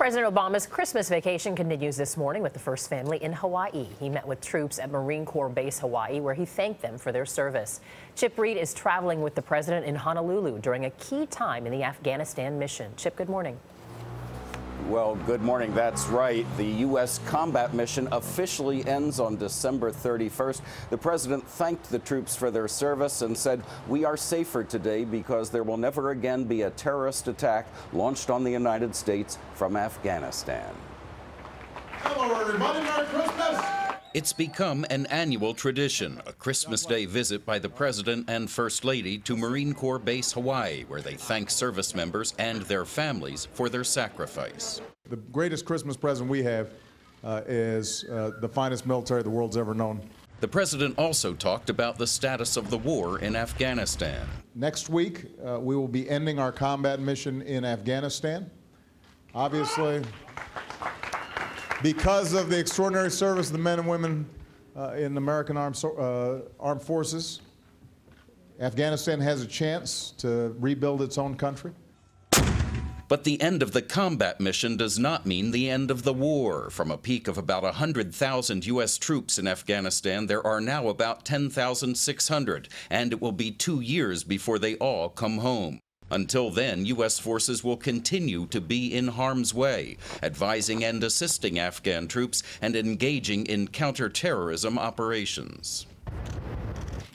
President Obama's Christmas vacation continues this morning with the first family in Hawaii. He met with troops at Marine Corps Base Hawaii, where he thanked them for their service. Chip Reid is traveling with the president in Honolulu during a key time in the Afghanistan mission. Chip, good morning. Well, good morning. That's right. The U.S. combat mission officially ends on December 31st. The president thanked the troops for their service and said, We are safer today because there will never again be a terrorist attack launched on the United States from Afghanistan. Hello, everybody. Merry Christmas. It's become an annual tradition, a Christmas Day visit by the President and First Lady to Marine Corps Base Hawaii, where they thank service members and their families for their sacrifice. The greatest Christmas present we have uh, is uh, the finest military the world's ever known. The President also talked about the status of the war in Afghanistan. Next week, uh, we will be ending our combat mission in Afghanistan. Obviously, because of the extraordinary service of the men and women uh, in American armed, uh, armed forces, Afghanistan has a chance to rebuild its own country. But the end of the combat mission does not mean the end of the war. From a peak of about 100,000 U.S. troops in Afghanistan, there are now about 10,600, and it will be two years before they all come home. Until then, U.S. forces will continue to be in harm's way, advising and assisting Afghan troops and engaging in counterterrorism operations.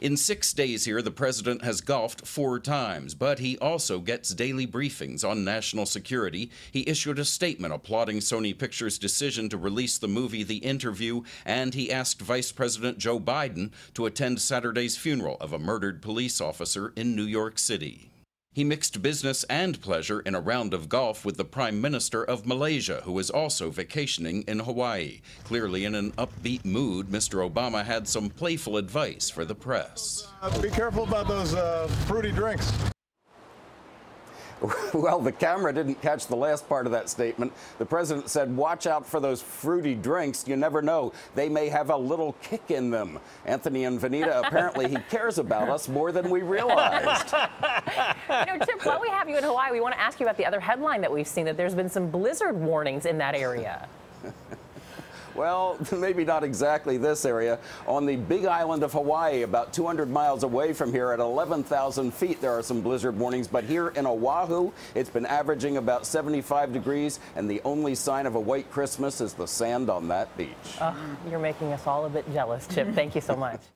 In six days here, the president has golfed four times, but he also gets daily briefings on national security. He issued a statement applauding Sony Pictures' decision to release the movie The Interview, and he asked Vice President Joe Biden to attend Saturday's funeral of a murdered police officer in New York City. He mixed business and pleasure in a round of golf with the Prime Minister of Malaysia, who is also vacationing in Hawaii. Clearly in an upbeat mood, Mr. Obama had some playful advice for the press. Uh, be careful about those uh, fruity drinks. Well, the camera didn't catch the last part of that statement. The president said, watch out for those fruity drinks. You never know. They may have a little kick in them. Anthony and Vinita, apparently he cares about us more than we realized. you know, Chip, while we have you in Hawaii, we want to ask you about the other headline that we've seen, that there's been some blizzard warnings in that area. Well, maybe not exactly this area. On the big island of Hawaii, about 200 miles away from here at 11,000 feet, there are some blizzard warnings. But here in Oahu, it's been averaging about 75 degrees, and the only sign of a white Christmas is the sand on that beach. Uh, you're making us all a bit jealous, Chip. Thank you so much.